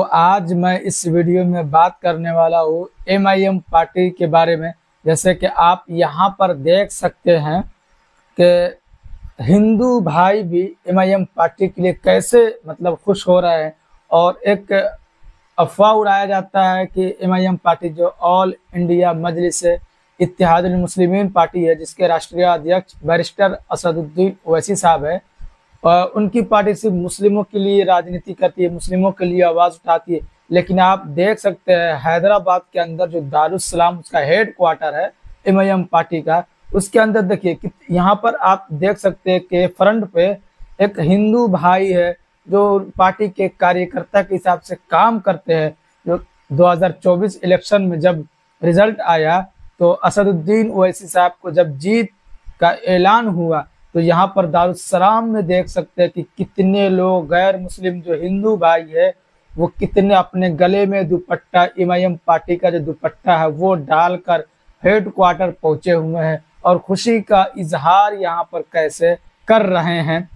तो आज मैं इस वीडियो में बात करने वाला हूँ एम आई एम पार्टी के बारे में। जैसे कि आप यहाँ पर देख सकते हैं कि हिंदू भाई भी एम आई एम पार्टी के लिए कैसे मतलब खुश हो रहे हैं और एक अफवाह उड़ाया जाता है कि एम आई एम पार्टी जो All India Majlis Ittehad Muslimeen party है, जिसके राष्ट्रीय अध्यक्ष बैरिस्टर असदुद्दीन ओवैसी साहब है। उनकी पार्टी सिर्फ़ मुस्लिमों के लिए राजनीति करती है, मुस्लिमों के लिए आवाज़ उठाती है। लेकिन आप देख सकते हैं, हैदराबाद के अंदर जो दारुसलाम उसका हेड क्वार्टर है एम पार्टी का, उसके अंदर देखिए कि यहाँ पर आप देख सकते हैं कि फ्रंट पे एक हिंदू भाई है, जो पार्टी के कार्यकर्ता के हिसाब से काम करते हैं। जो 2024 इलेक्शन में जब रिज़ल्ट आया तो असदुद्दीन ओवैसी साहब को जब जीत का ऐलान हुआ तो यहाँ पर दारुसलाम में देख सकते हैं कि कितने लोग, गैर मुस्लिम जो हिंदू भाई है, वो कितने अपने गले में दुपट्टा इमाम पार्टी का जो दुपट्टा है, वो डालकर हेड क्वार्टर पहुँचे हुए हैं और खुशी का इजहार यहाँ पर कैसे कर रहे हैं।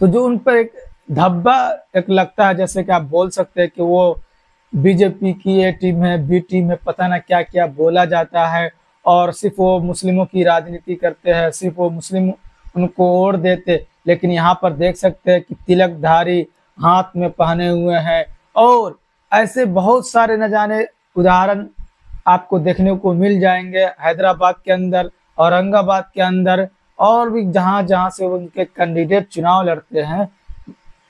तो जो उन पर एक धब्बा एक लगता है, जैसे कि आप बोल सकते हैं कि वो बीजेपी की ए टीम है बी टीम है, पता ना क्या क्या बोला जाता है और सिर्फ़ वो मुस्लिमों की राजनीति करते हैं, सिर्फ़ वो मुस्लिम उनको ओढ़ देते, लेकिन यहाँ पर देख सकते हैं कि तिलकधारी हाथ में पहने हुए हैं। और ऐसे बहुत सारे न जाने उदाहरण आपको देखने को मिल जाएँगे हैदराबाद के अंदर, औरंगाबाद के अंदर, और भी जहाँ जहाँ से उनके कैंडिडेट चुनाव लड़ते हैं।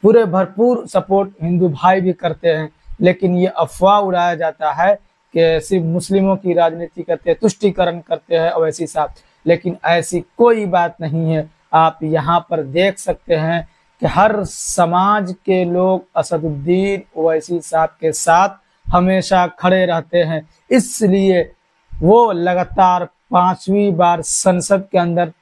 पूरे भरपूर सपोर्ट हिंदू भाई भी करते हैं, लेकिन ये अफवाह उड़ाया जाता है कि सिर्फ़ मुस्लिमों की राजनीति करते हैं तुष्टिकरण करते हैं और अवैसी साहब। लेकिन ऐसी कोई बात नहीं है आप यहाँ पर देख सकते हैं कि हर समाज के लोग असदुद्दीन ओवैसी साहब के साथ हमेशा खड़े रहते हैं। इसलिए वो लगातार पांचवी बार संसद के अंदर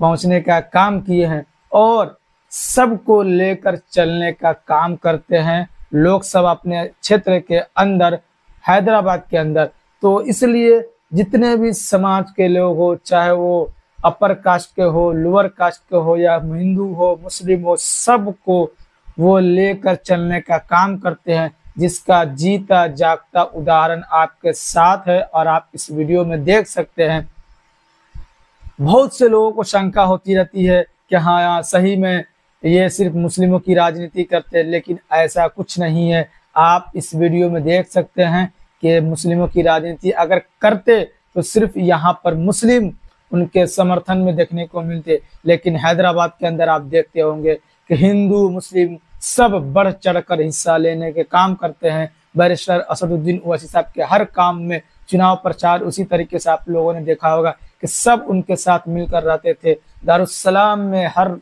पहुँचने का काम किए हैं और सबको लेकर चलने का काम करते हैं। लोकसभा अपने क्षेत्र के अंदर, हैदराबाद के अंदर। तो इसलिए जितने भी समाज के लोग हो, चाहे वो अपर कास्ट के हो लोअर कास्ट के हो या हिंदू हो, मुस्लिम हो, सबको वो लेकर चलने का काम करते हैं, जिसका जीता जागता उदाहरण आपके साथ है और आप इस वीडियो में देख सकते हैं। बहुत से लोगों को शंका होती रहती है कि हाँ यहाँ सही में ये सिर्फ़ मुस्लिमों की राजनीति करते हैं, लेकिन ऐसा कुछ नहीं है। आप इस वीडियो में देख सकते हैं कि मुस्लिमों की राजनीति अगर करते तो सिर्फ़ यहाँ पर मुस्लिम उनके समर्थन में देखने को मिलते। लेकिन हैदराबाद के अंदर आप देखते होंगे कि हिंदू, मुस्लिम सब बढ़ चढ़कर हिस्सा लेने के काम करते हैं। बैरिस्टर असदुद्दीन ओवैसी साहब के हर काम में चुनाव प्रचार उसी तरीके से आप लोगों ने देखा होगा कि सब उनके साथ मिलकर रहते थे। दारुसलाम में हर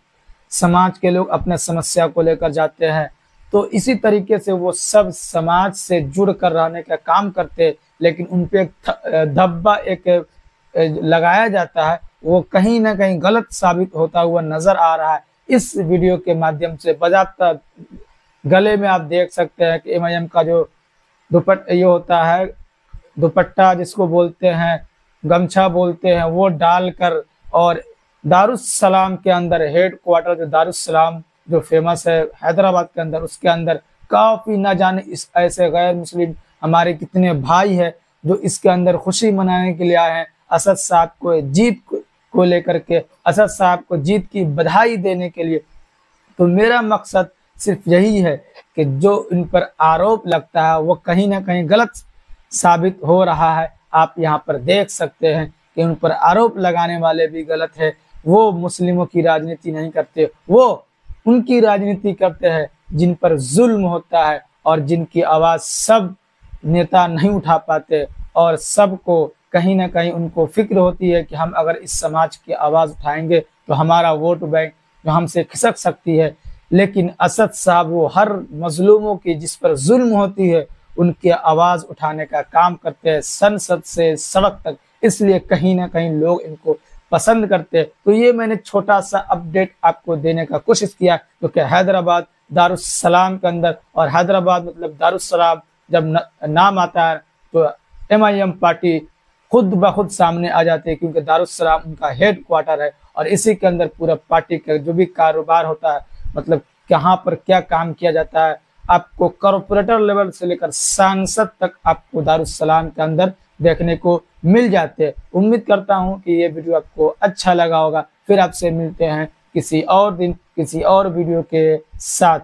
समाज के लोग अपने समस्या को लेकर जाते हैं। तो इसी तरीके से वो सब समाज से जुड़ कर रहने का काम करते, लेकिन उन पे धब्बा एक लगाया जाता है, वो कहीं ना कहीं गलत साबित होता हुआ नज़र आ रहा है। इस वीडियो के माध्यम से बजाता गले में आप देख सकते हैं कि एमआईएम का जो दुपट, ये होता है, दुपट्टा जिसको बोलते हैं, गमछा बोलते हैं, वो डालकर और दारुसलाम के अंदर हेड क्वार्टर जो दारुसलाम जो फ़ेमस है, हैदराबाद के अंदर, उसके अंदर काफ़ी ना जाने इस, ऐसे गैर मुस्लिम हमारे कितने भाई है जो इसके अंदर खुशी मनाने के लिए आए हैं। असद साहब को जीत को लेकर के, असद साहब को जीत की बधाई देने के लिए। तो मेरा मकसद सिर्फ़ यही है कि जो इन पर आरोप लगता है, वो कहीं ना कहीं गलत साबित हो रहा है। आप यहाँ पर देख सकते हैं कि उन पर आरोप लगाने वाले भी गलत है। वो मुस्लिमों की राजनीति नहीं करते, वो उनकी राजनीति करते हैं जिन पर जुल्म होता है और जिनकी आवाज़ सब नेता नहीं उठा पाते और सबको कहीं ना कहीं उनको फ़िक्र होती है कि हम अगर इस समाज की आवाज़ उठाएँगे तो हमारा वोट बैंक जो हमसे खिसक सकती है। लेकिन असद साहब वो हर मजलूमों की जिस पर जुल्म होती है उनकी आवाज़ उठाने का काम करते हैं संसद से सड़क तक। इसलिए कहीं ना कहीं लोग इनको पसंद करते हैं। तो ये मैंने छोटा सा अपडेट आपको देने का कोशिश किया क्योंकि तो हैदराबाद दारुसलाम के अंदर और हैदराबाद मतलब दारुसलाम जब न, नाम आता है तो एमआईएम पार्टी खुद ब खुद सामने आ जाते हैं, क्योंकि दारुसलाम उनका हेड क्वार्टर है और इसी के अंदर पूरा पार्टी का जो भी कारोबार होता है मतलब कहाँ पर क्या काम किया जाता है, आपको कॉरपोरेटर लेवल से लेकर सांसद तक आपको दारुसलाम के अंदर देखने को मिल जाते हैं। उम्मीद करता हूँ कि ये वीडियो आपको अच्छा लगा होगा। फिर आपसे मिलते हैं किसी और दिन, किसी और वीडियो के साथ।